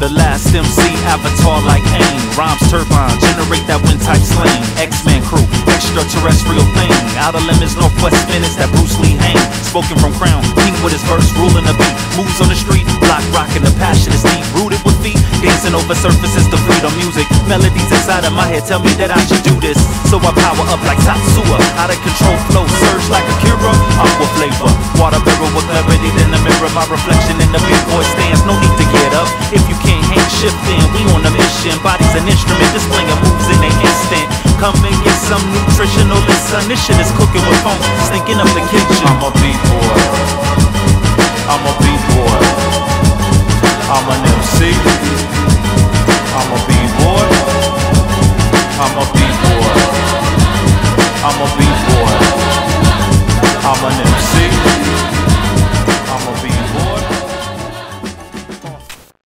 The last MC avatar like Aang. Rhymes turbine, generate that wind type slang. X-Men crew, extraterrestrial thing. Outer limits, northwest minutes that Bruce Lee hang. Spoken from crown, king with his verse, ruling the beat. Moves on the street, block rocking, the passion is deep. Rooted with feet, dancing over surfaces, the freedom music. Melodies inside of my head tell me that I should do this. So I power up like Tatsuya. Out of control flow, surge like Akira. Aqua flavor, water barrel with clarity in the mirror. My reflection in the big boy stands, no need to get up. If shifting. We on a mission, bodies an instrument, This displaying moves in an instant. Come and get some nutritional listen. This shit is cooking with funk, stinking up the kitchen. I'm a beat boy. I'm a beat boy. I'm an MC. I'm a beat boy. I'm a